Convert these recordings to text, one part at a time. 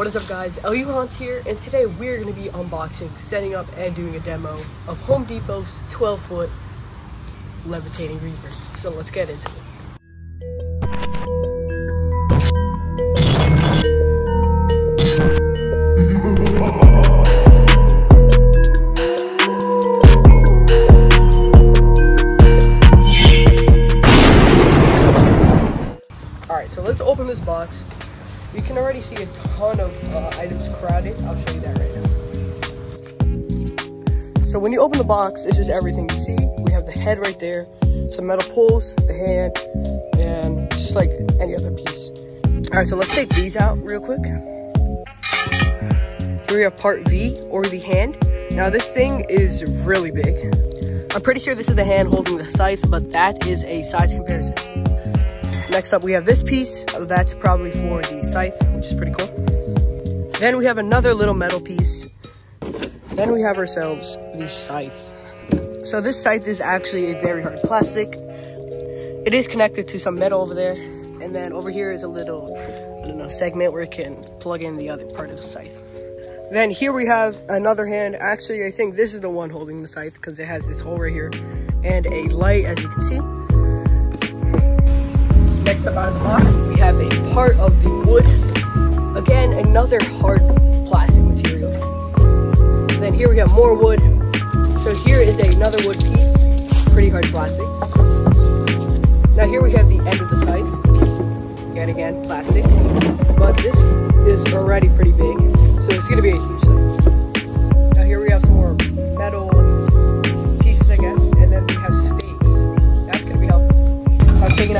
What is up guys, LU Hauntz here, and today we're going to be unboxing, setting up, and doing a demo of Home Depot's 12 foot levitating reaper. So let's get into it. Alright, so let's open this box. You can already see a ton of uh, items crowded. I'll show you that right now. So when you open the box, this is everything you see. We have the head right there, some metal pulls, the hand, and just like any other piece. All right, so let's take these out real quick. Here we have part V, or the hand. Now this thing is really big. I'm pretty sure this is the hand holding the scythe, but that is a size comparison. Next up, we have this piece. That's probably for the scythe, which is pretty cool. Then we have another little metal piece. Then we have ourselves the scythe. So this scythe is actually a very hard plastic. It is connected to some metal over there. And then over here is a little, I don't know, segment where it can plug in the other part of the scythe. Then here we have another hand. Actually, I think this is the one holding the scythe because it has this hole right here and a light, as you can see. Next up out of the box, we have a part of the wood. Again, another hard plastic material. And then here we have more wood. So here is another wood piece, pretty hard plastic. Now here we have the end of the side. Again, again, plastic. But this is already pretty big, so it's gonna be a huge scythe.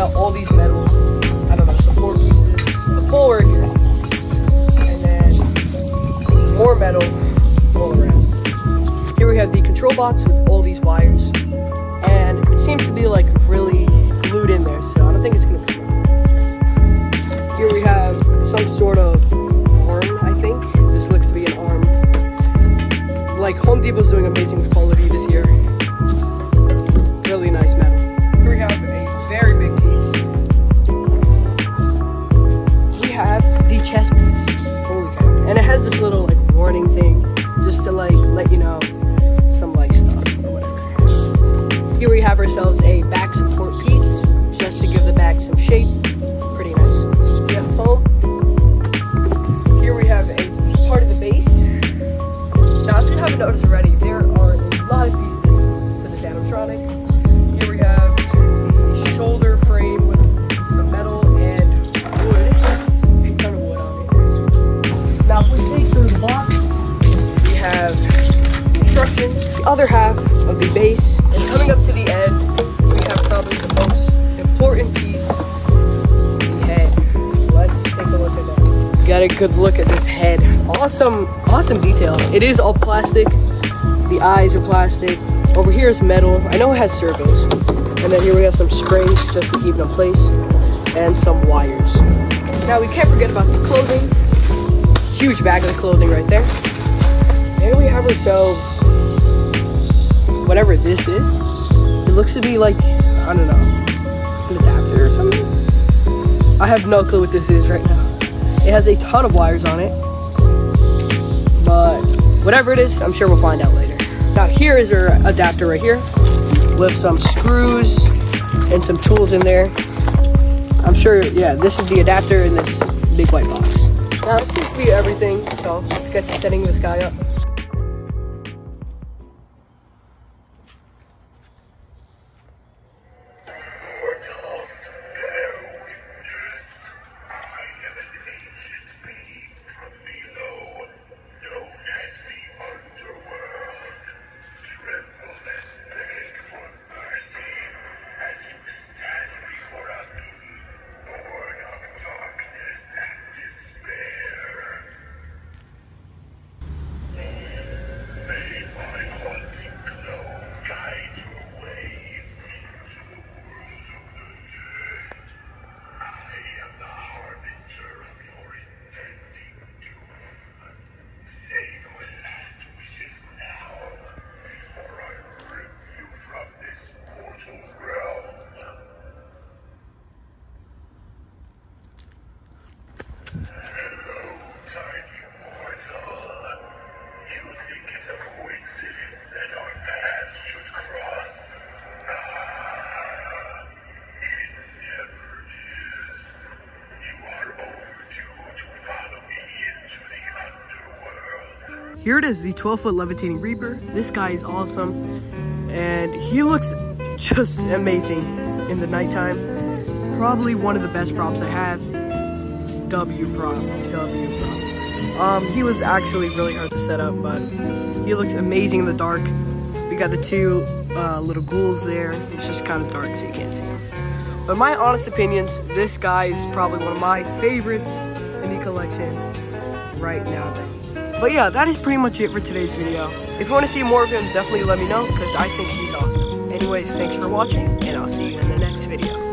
Out all these metal, I don't know, support pieces, the here, and then more metal all around. Here we have the control box with all these wires, and it seems to be like really glued in there, so I don't think it's gonna come. Here we have some sort of arm, I think. This looks to be an arm. Like Home Depot's doing amazing quality this year. Shape. Pretty nice. Foam. Here we have a part of the base. Now, if you haven't noticed already, there are a lot of pieces to this animatronic. Here we have the shoulder frame with some metal and wood. A ton of wood on it. Now, if we take through the box, we have instructions, the other half of the base, and coming up to the end, good look at this head. Awesome, awesome detail. It is all plastic. The eyes are plastic. Over here is metal. I know it has servos. And then here we have some springs just to keep it in place. And some wires. Now we can't forget about the clothing. Huge bag of clothing right there. And we have ourselves whatever this is. It looks to be like, I don't know, an adapter or something. I have no clue what this is right now. It has a ton of wires on it. But whatever it is, I'm sure we'll find out later. Now here is our adapter right here with some screws and some tools in there. I'm sure, yeah, this is the adapter in this big white box. Now it seems to be everything, so let's get to setting this guy up. Here it is, the 12 foot levitating Reaper. This guy is awesome. And he looks just amazing in the nighttime. Probably one of the best props I have. W prop, W prop. Um, he was actually really hard to set up, but he looks amazing in the dark. We got the two uh, little ghouls there. It's just kind of dark, so you can't see them. But my honest opinions, this guy is probably one of my favorites in the collection right now. But yeah, that is pretty much it for today's video. If you want to see more of him, definitely let me know, because I think he's awesome. Anyways, thanks for watching, and I'll see you in the next video.